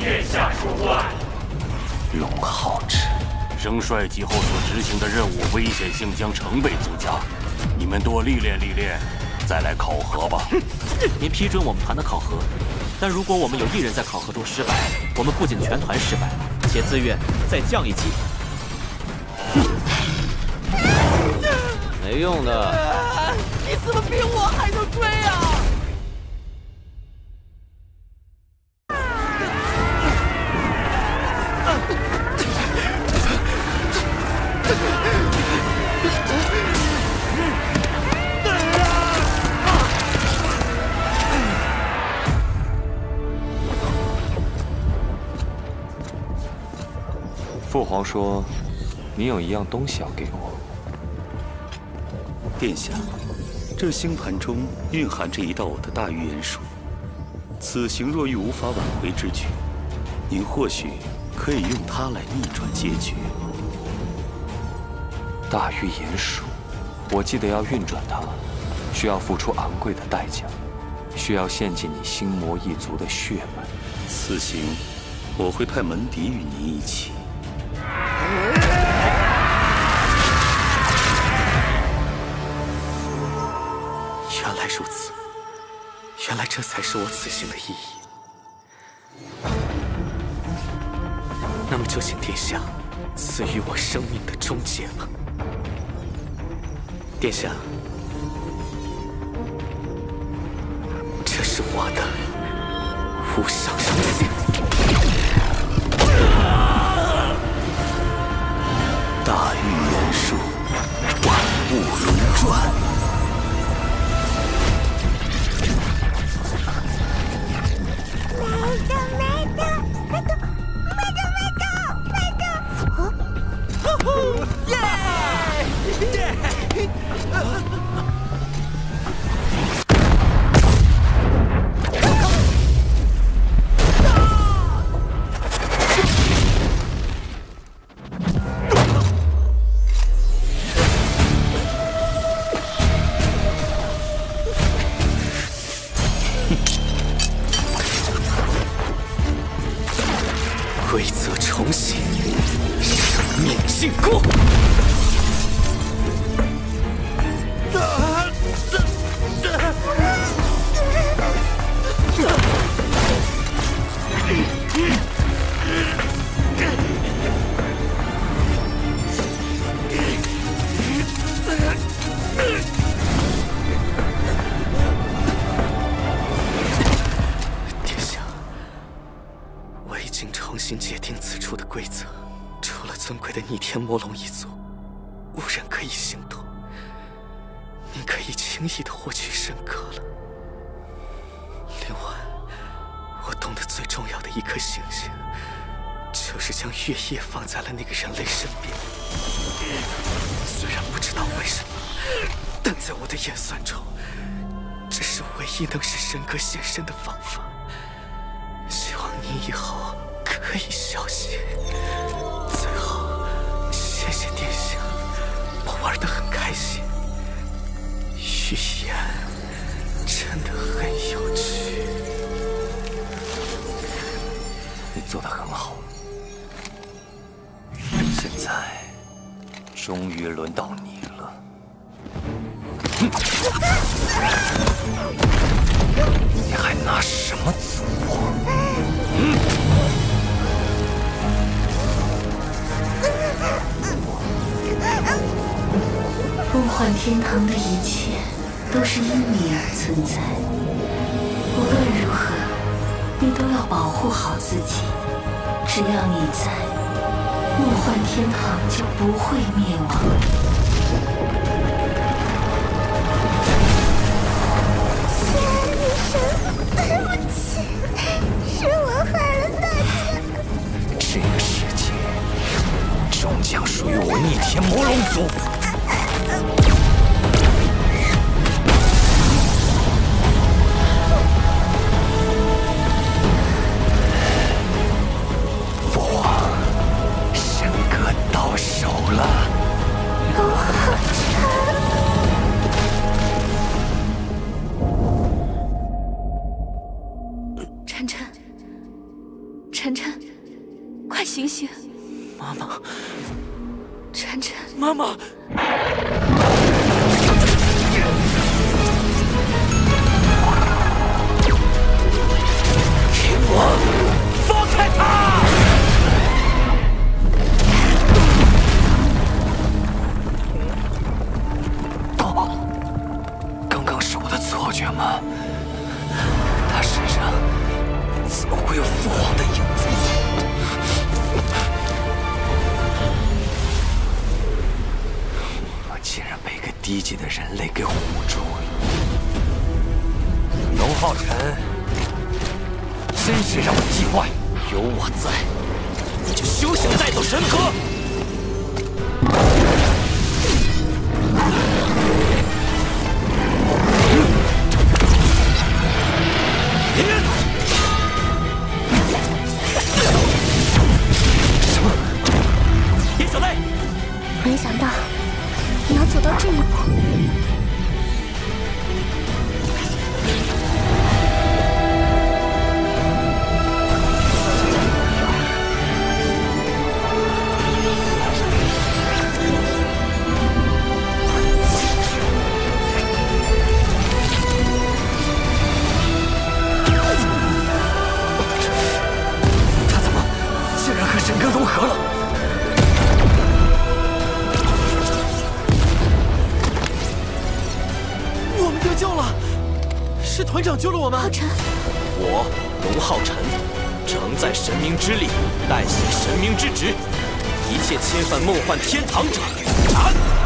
殿下说话。龙皓之升帅级后所执行的任务危险性将成倍增加，你们多历练历练，再来考核吧。您批准我们团的考核，但如果我们有一人在考核中失败，我们不仅全团失败，且自愿再降一级。没用的。你怎么比我还能父皇说，你有一样东西要给我。殿下，这星盘中蕴含着一道我的大预言术，此行若遇无法挽回之局，您或许可以用它来逆转结局。大预言术，我记得要运转它，需要付出昂贵的代价，需要献祭你星魔一族的血脉。此行，我会派门迪与您一起。原来如此，原来这才是我此行的意义。那么就请殿下赐予我生命的终结吧。殿下，这是我的无上圣性。大预言术，万物轮转。的逆天魔龙一族，无人可以行动。您可以轻易的获取神格了。另外，我懂得最重要的一颗星星，就是将月夜放在了那个人类身边。虽然不知道为什么，但在我的演算中，这是唯一能使神格现身的方法。希望您以后可以小心。谢谢殿下，我玩得很开心。预言真的很有趣。你做得很好。现在，终于轮到你了。你还拿什么阻我？幻天堂的一切都是因你而存在。无论如何，你都要保护好自己。只要你在，梦幻天堂就不会灭亡。对不起，是我害了大家。这个世界终将属于我逆天魔龙族。竟然被一个低级的人类给唬住了。龙浩辰，真是让我意外。有我在，你就休想带走神河！叶小泪，没想到你要走到这一步。他怎么竟然和神歌融合了？是团长救了我们。浩辰，我龙浩辰，承载神明之力，代行神明之职，一切侵犯梦幻天堂者，斩！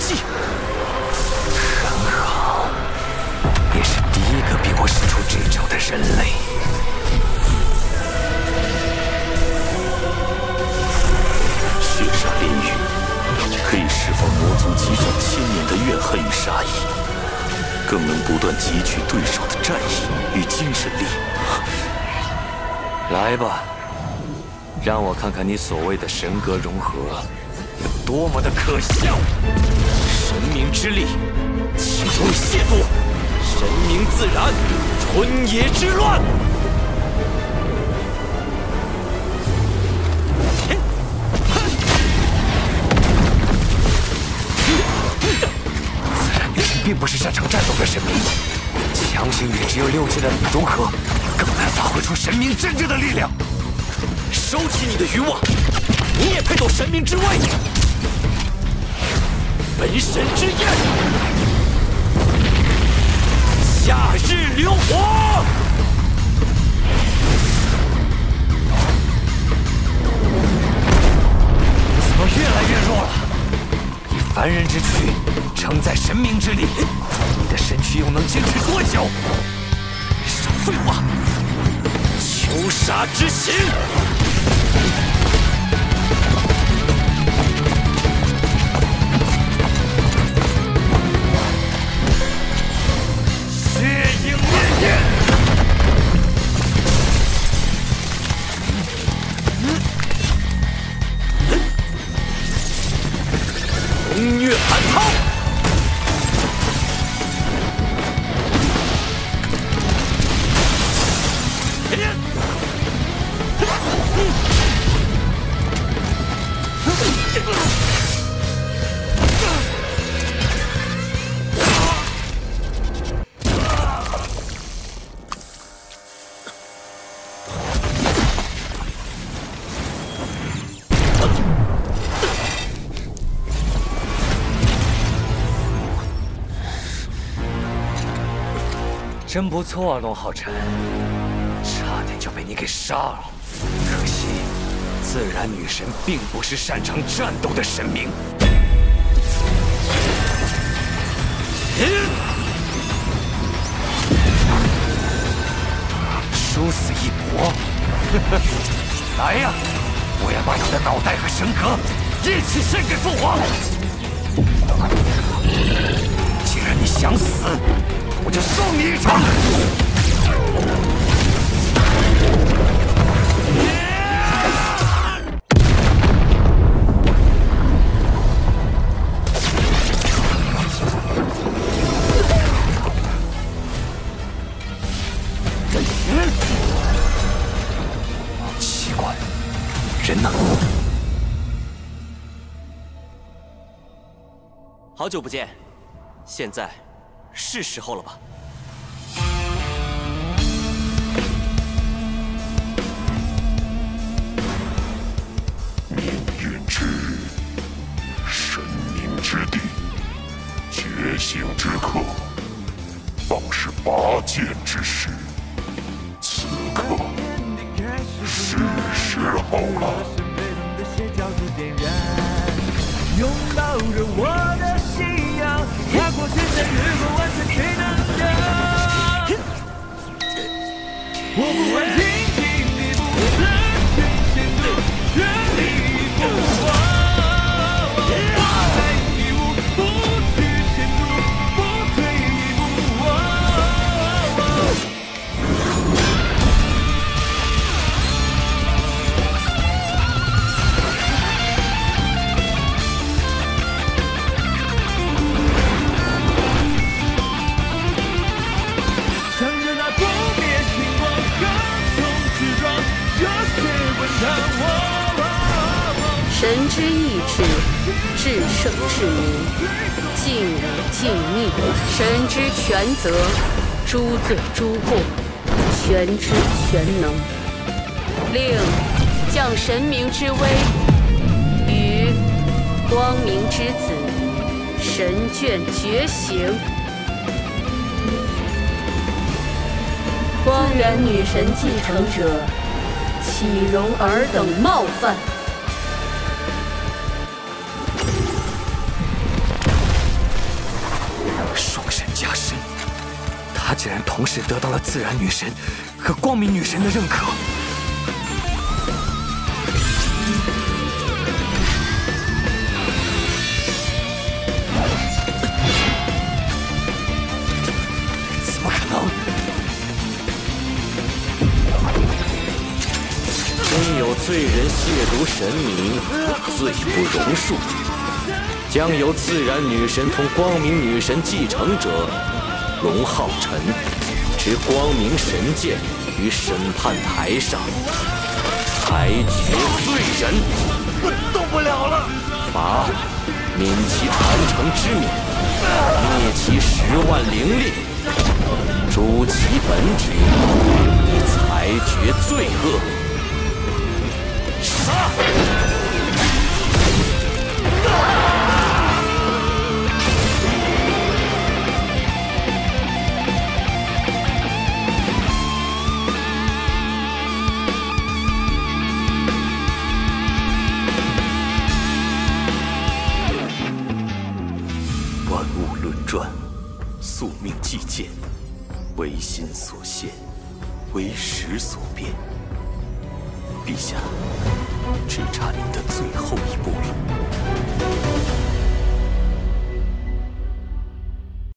领域技，很好，你是第一个逼我使出这招的人类。血煞炼狱可以释放魔族积攒千年的怨恨与杀意，更能不断汲取对手的战意与精神力。来吧，让我看看你所谓的神格融合有多么的可笑！神明之力，岂容你亵渎？神明自然，春野之乱。自然女神并不是擅长战斗的神明，强行与只有六阶的你融合，更难发挥出神明真正的力量。收起你的欲望，明之位？本神之焰，夏日流火。怎么越来越弱了？以凡人之躯承载神明之力，你的身躯又能坚持多久？少废话！求杀之心。真不错啊，龙浩辰，差点就被你给杀了。可惜，自然女神并不是擅长战斗的神明。殊死一搏，来呀！我要把你的脑袋和神格一起献给父皇。既然你想死，你一场。奇怪，人呢？好久不见，现在是时候了吧？觉醒之刻，方是拔剑之时。此刻是时候了。拥抱着我的信仰，踏过千山越过万水谁能挡？我不管荆至圣至明，尽武尽逆。神之全责，诸罪诸过，全知全能。令降神明之威于光明之子神眷觉醒。光源女神继承者，岂容尔等冒犯？竟然同时得到了自然女神和光明女神的认可。怎么可能？真有罪人亵渎神明，罪不容恕。将由自然女神同光明女神继承者龙浩辰执光明神剑于审判台上裁决罪人。我动不了了。罚免其坛城之免，灭其十万灵力，诛其本体，以裁决罪恶。杀！见，唯心所现，唯时所变。陛下，只差您的最后一步了。